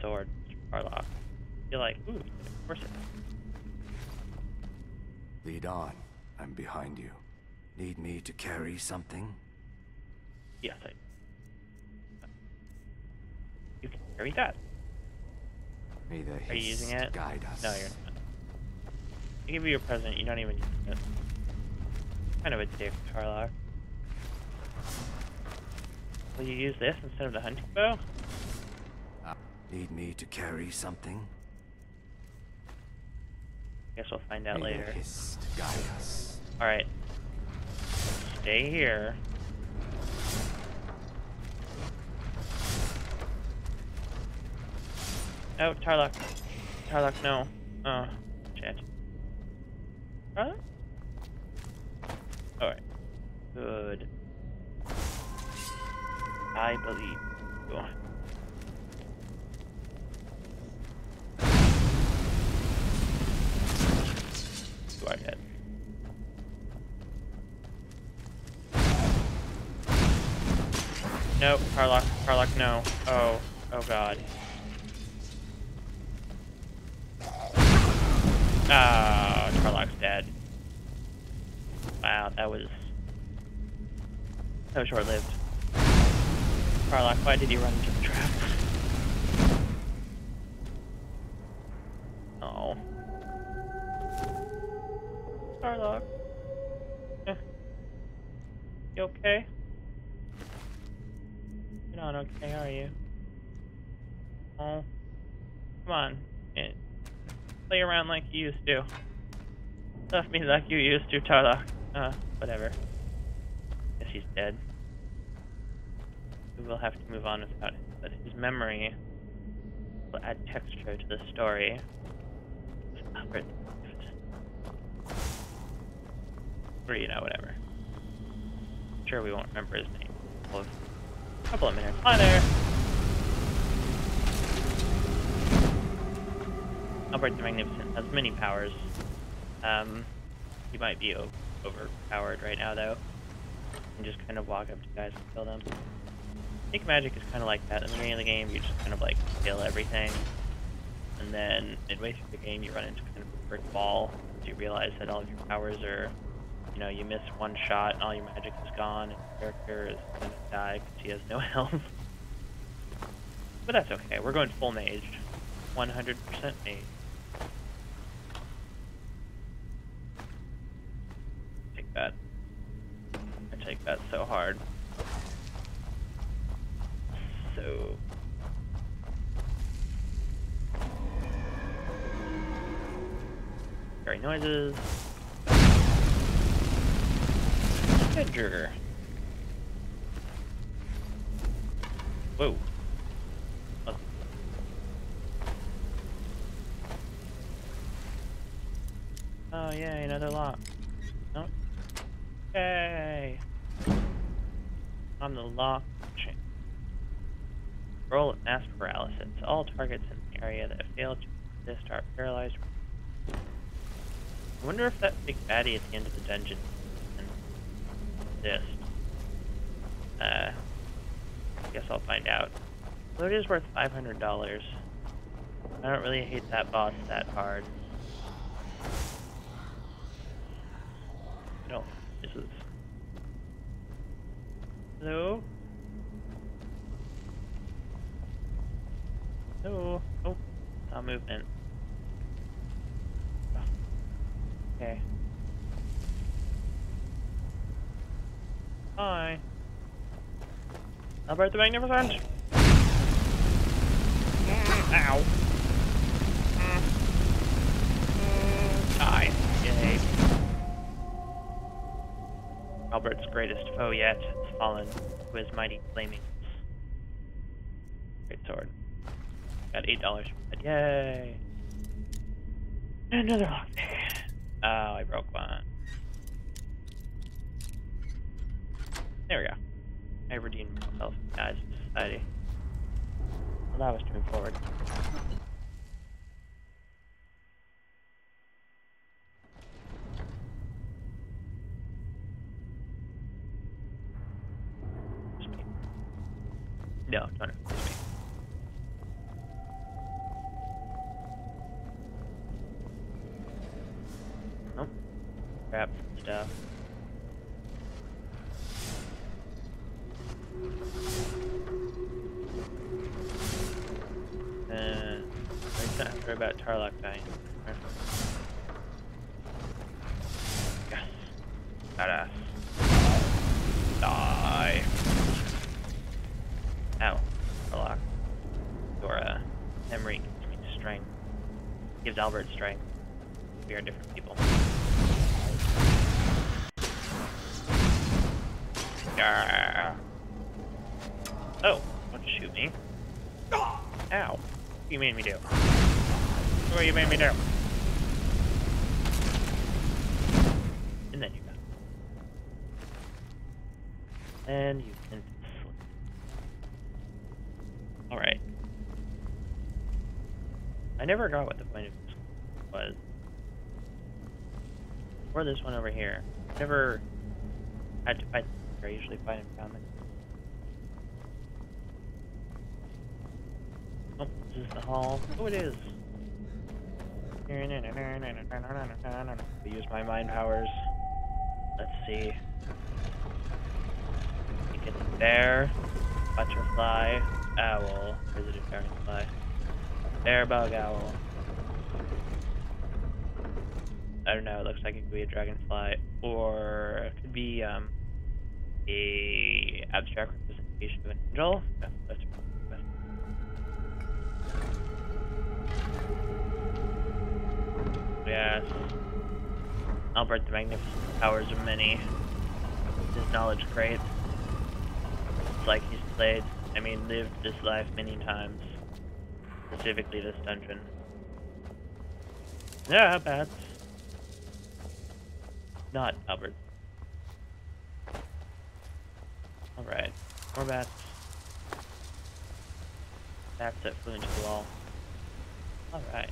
sword, Karlach. You're like, ooh, of course. Lead on. I'm behind you. Need me to carry something? Yes, I. You can carry that. May the Are you using it? guide us. No, you're not. I give you your present. You don't even use it. Kind of a dick, Karlach. Will you use this instead of the hunting bow? Need me to carry something? Guess we'll find out later. the haste guide us. Alright. Stay here. Oh, Tarlock. Tarlock, no. Oh, shit. Tarlock? Alright. Good. I believe Go You are dead. Nope, Karlach, Karlach, no. Oh, oh god. Ah, Karlach's dead. Wow, that was... Was short-lived. Karlach, why did you run into Eh. You okay? You're not okay, are you? Oh. Come on. Play around like you used to. Left me like you used to, Tarlock. Uh, whatever. Guess he's dead. We will have to move on without him, but his memory will add texture to the story. Or, you know, whatever. Sure, we won't remember his name. A couple of minutes. Hi there! Albert the Magnificent has many powers. Um, he might be overpowered right now, though. And just kind of walk up to guys and kill them. I think magic is kind of like that. In the beginning of the game, you just kind of like kill everything. And then midway through the game, you run into kind of a brick wall. You realize that all of your powers are, you know, you miss one shot and all your magic is gone. And your character is to die because he has no health. but that's okay. We're going full mage. 100% mage. Take that. I take that so hard. So. Very noises. Hedger. Whoa. Oh. Oh yay, another lock. No. Yay! On the lock chain. Roll of mass paralysis. All targets in the area that fail to resist are paralyzed. I wonder if that big baddie at the end of the dungeon resist. Uh, I guess I'll find out. Well, it is worth $500. I don't really hate that boss that hard. No, this is. Hello? Hello? Oh, saw movement. Okay. Hi. Albert the Magnificent! Ow. Die. Yay. Albert's greatest foe yet has fallen to his mighty flaming. Great sword. Got eight dollars. Yay! Another lockpick. Oh, I broke one. There we go. I redeemed myself, guys. Society. Allow us to move forward. No, no, no. Nope. Crap stuff. About Tarlock dying. Yes. Badass. Die. Ow. Tarlock. Your, uh, memory gives me strength. Gives Albert strength. We are different people. Yeah. Oh, don't shoot me. Ow. You made me do? What you made me do? And then you go. And you can sleep. Alright. I never got what the point of this was. Or this one over here. I Never had to fight. I usually fight and found them. Oh, this is the hall. Oh, it is. Use my mind powers. Let's see. You get the bear, butterfly, owl. Or is it a dragonfly? Bear, bug, owl. I don't know. It looks like it could be a dragonfly, or it could be um a abstract representation of an angel. Yes. Albert the Magnificent powers are many. His knowledge great. It's like he's played, I mean, lived this life many times. Specifically this dungeon. Yeah, bats. Not Albert. Alright. More bats. Bats that flew into the wall. Alright.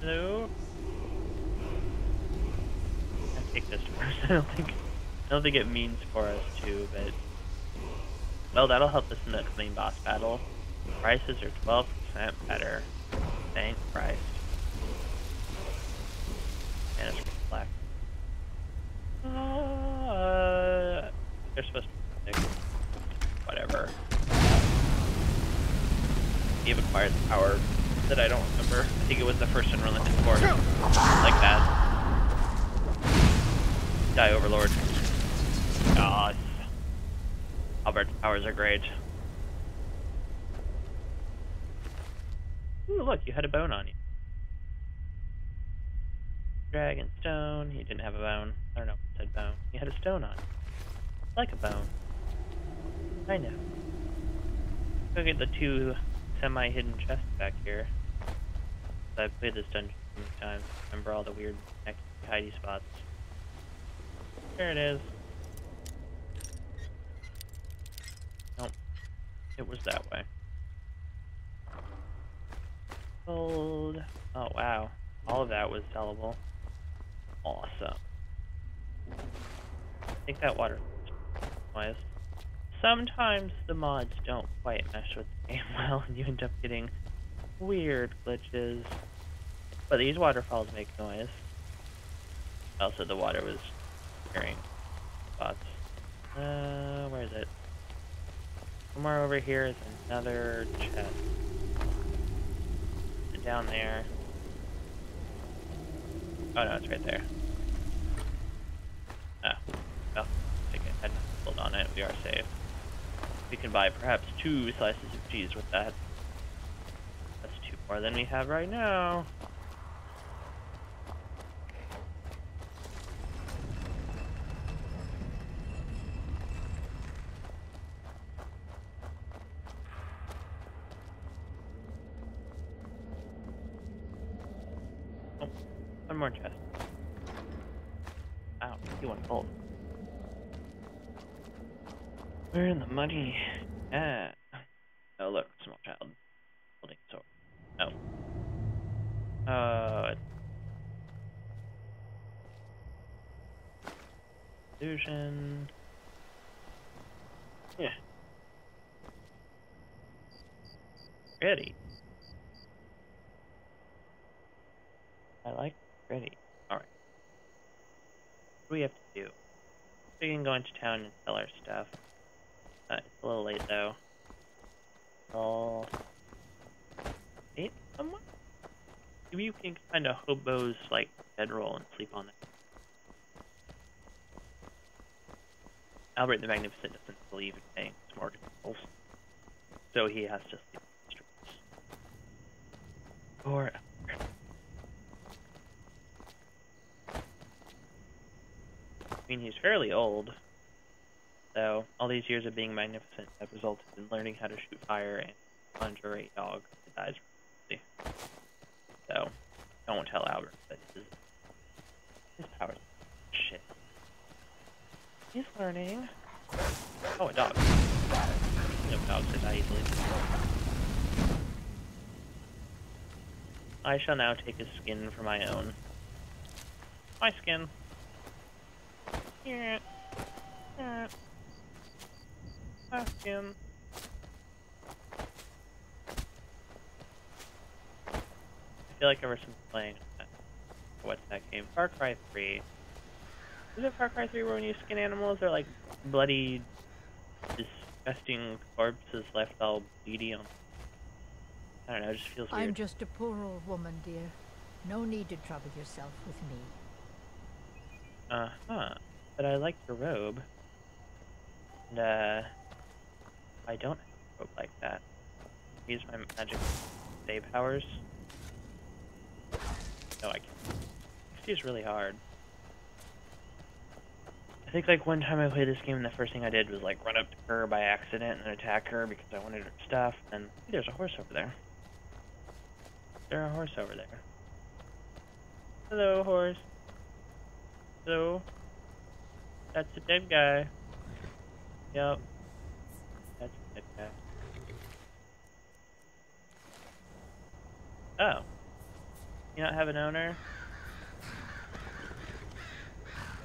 Hello? I take this first. I don't think I don't think it means for us to, but well that'll help us in the main boss battle. Prices are twelve percent better. Thank Christ. And it's black. Uh, they're supposed to be whatever. You've acquired the power that I don't remember. I think it was the first Unrelenting Force. Like that. Die, Overlord. Gosh. Albert's powers are great. Ooh, look, you had a bone on you. Dragon stone. He didn't have a bone. I don't know said bone. He had a stone on. Like a bone. I know. Go get the two semi-hidden chests back here. I've played this dungeon many times. Remember all the weird hidey spots. There it is. Nope. It was that way. Gold. Oh wow. All of that was sellable. Awesome. I think that water was. Sometimes the mods don't quite mesh with the game well and you end up getting weird glitches. But these waterfalls make noise. Also, the water was carrying spots. Uh, where is it? Somewhere over here is another chest. Down there. Oh no, it's right there. Oh. Well, I think I had hold on it. We are safe. We can buy perhaps two slices of cheese with that. That's two more than we have right now. One more chest. Ow, you want gold. We're in the money. Yeah. Oh look, small child. Holding sword. Oh. Uh illusion. Yeah. Ready. I like ready. Alright. What do we have to do? We can go into town and sell our stuff. Uh, it's a little late though. Oh. Wait, someone? Maybe you can find a hobo's like bedroll and sleep on it. Albert the Magnificent doesn't believe in paying his mortgage so he has to sleep on the streets. Or mean, he's fairly old, so all these years of being magnificent have resulted in learning how to shoot fire and conjure a dog that dies rapidly. So, don't tell Albert that his, his powers shit. He's learning. Oh, a dog. Know, dogs that die easily. I shall now take his skin for my own. My skin. Yeah. Yeah. My skin. I feel like ever since playing uh, what's that game? Far Cry 3. Is it Far Cry 3 where when you skin animals they're like bloody disgusting corpses left all bleedy on I don't know, it just feels weird. I'm just a poor old woman, dear. No need to trouble yourself with me. Uh-huh. But I like your robe. And, uh... I don't have a robe like that. Use my magic save powers. No, I can't. 60 is really hard. I think, like, one time I played this game and the first thing I did was, like, run up to her by accident and attack her because I wanted her stuff, and hey, there's a horse over there. There's a horse over there. Hello, horse. Hello. That's a dead guy. Yep. That's a dead guy. Oh. You not have an owner?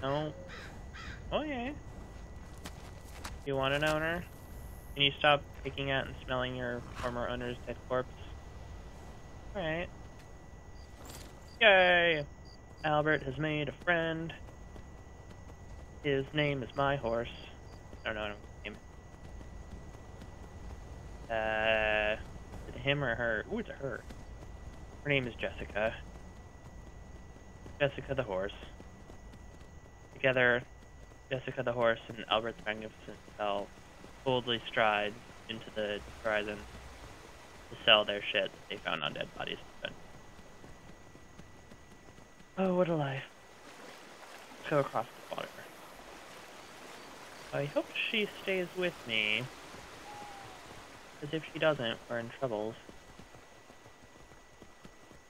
No. Oh yeah. You want an owner? Can you stop picking at and smelling your former owner's dead corpse? Alright. Yay! Albert has made a friend. His name is my horse. I don't know name. Uh, is it him or her? Ooh, it's her. Her name is Jessica. Jessica the horse. Together, Jessica the horse and Albert's Magnificent shall boldly stride into the horizon to sell their shit that they found on dead bodies. Oh, what a life. Let's go across the water. I hope she stays with me. Because if she doesn't, we're in troubles.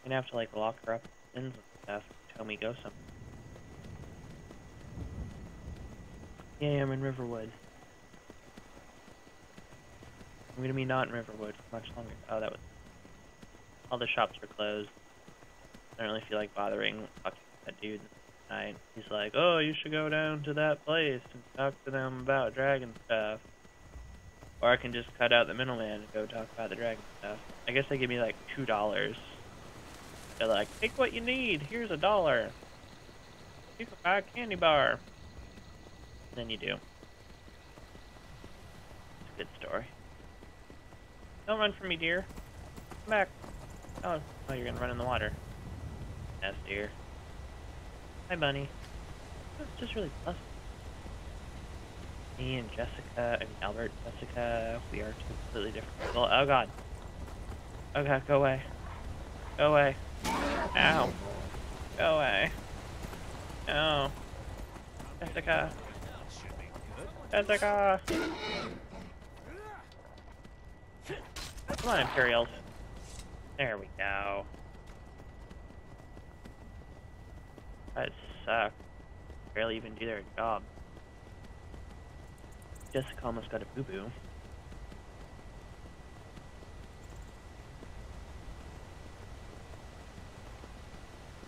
I'm gonna have to, like, lock her up in stuff tell me go somewhere. Yeah, I'm in Riverwood. I'm gonna be not in Riverwood for much longer. Oh, that was... All the shops are closed. I don't really feel like bothering that dude tonight. He's like, oh, you should go down to that place and talk to them about dragon stuff. Or I can just cut out the middleman and go talk about the dragon stuff. I guess they give me like two dollars. They're like, take what you need. Here's a dollar. You can buy a candy bar. And then you do. It's a good story. Don't run from me, dear. Come back. Oh, oh, you're gonna run in the water. Yes, dear. Hi, bunny. It's just really pleasant. Me and Jessica, I mean Albert, Jessica, we are two completely different people. Oh god. Okay, go away. Go away. Ow. Go away. No. Jessica. Jessica! Come on, Imperials. There we go. That sucks. Barely even do their job. Jessica almost got a boo-boo.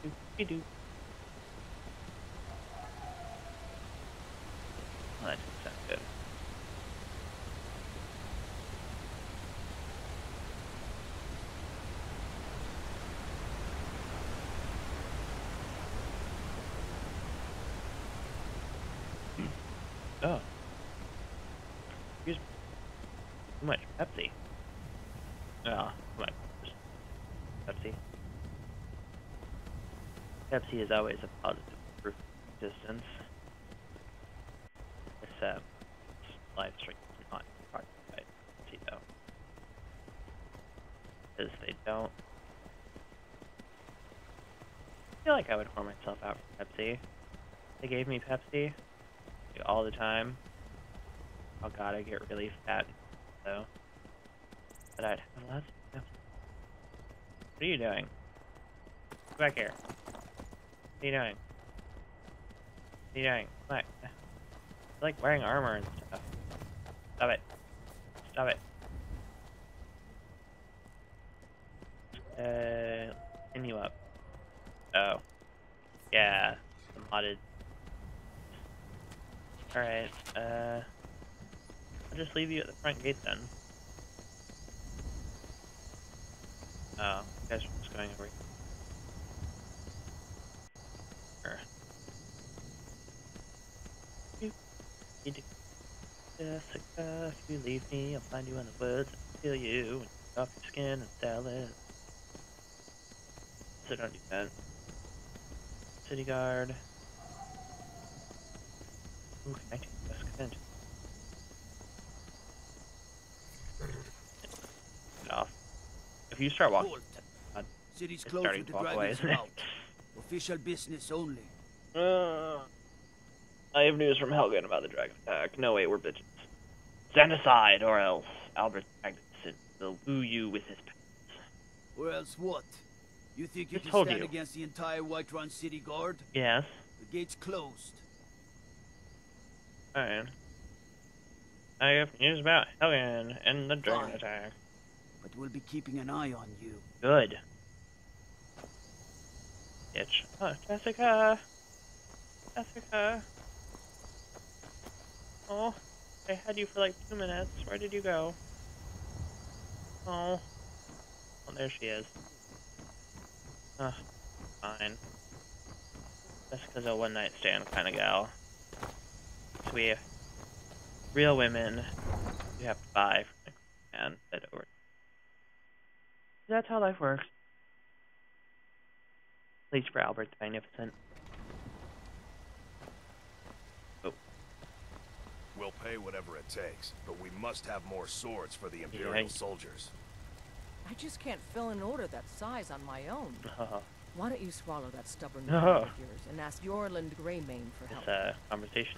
Doop-de-doop. Oh, that doesn't sound good. Oh. Excuse. Too much Pepsi. Oh, come on. Pepsi. Pepsi is always a positive proof of existence. This uh, live stream is not of Pepsi though. Because they don't. I feel like I would pour myself out for Pepsi. They gave me Pepsi all the time. Oh god, I get really fat though. But I'd have Pepsi. What are you doing? Come back here. What are you doing? What are you doing? Come back. I like wearing armor and stuff. Stop it. Stop it. Uh, pin you up. Oh. Yeah, the modded. Alright, uh. I'll just leave you at the front gate then. Oh, you guys just going over here. You need to Jessica, if you leave me, I'll find you in the woods and kill you and off your skin and sell it. So don't do that. City guard. Ooh, connecting West Kent. If you start walking, uh, City's closed starting to walk away, isn't it? Official business only. Uh, I have news from Helgen about the dragon attack. No, wait, we're bitches. Stand aside, or else Albert Magnuson will woo you with his pants. Or else what? You think you Who can stand you? against the entire Whiterun City Guard? Yes. The gate's closed. Alright. I have news about Helgen and the dragon attack. But we'll be keeping an eye on you. Good. Bitch. Oh, Jessica. Jessica. Oh, I had you for like two minutes. Where did you go? Oh. Oh, there she is. Ugh, fine. Jessica's a one night stand kind of gal. So we, real women, you have to buy from the man that over. That's how life works. At least for Albert the Magnificent. Oh. We'll pay whatever it takes, but we must have more swords for the Imperial Yikes. soldiers. I just can't fill an order that size on my own. Uh-huh. Why don't you swallow that stubborn No. pride of yours and ask Eorlund Gray-Mane for help? this uh, conversation.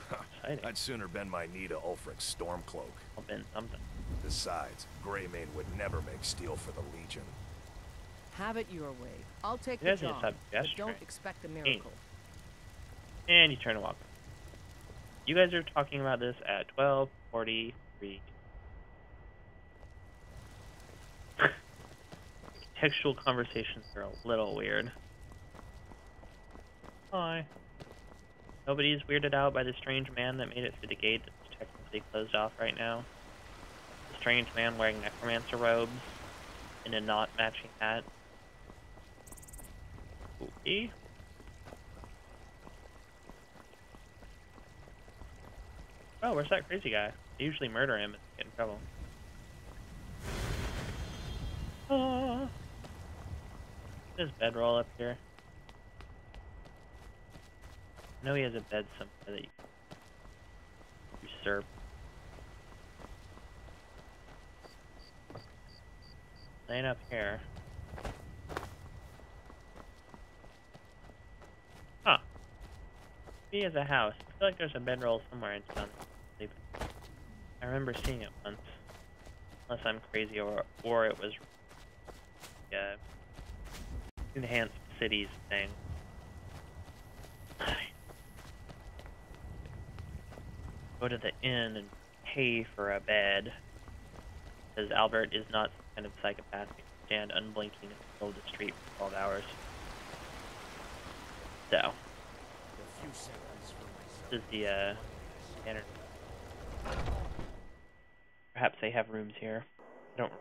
I'd sooner bend my knee to Ulfric's Stormcloak. I'll bend something. Besides, Gray-Mane would never make steel for the Legion. Have it your way. I'll take You the guys need to job, but gesturing. don't expect a miracle. And you turn and walk. You guys are talking about this at 12:43. Textual conversations are a little weird. Hi. Nobody's weirded out by the strange man that made it through the gate that's technically closed off right now. The strange man wearing necromancer robes and a not matching hat. Okay. Oh, where's that crazy guy? They usually murder him and get in trouble. Ah. There's bedroll up here. I know he has a bed somewhere that you can usurp. Laying up here. Huh. He has a house. I feel like there's a bedroll somewhere in town. I remember seeing it once. Unless I'm crazy or or it was uh enhanced cities thing. Go to the inn and pay for a bed. Because Albert is not kind of psychopath stand unblinking in the middle of the street for 12 hours. So, this is the uh, standard. Perhaps they have rooms here. I don't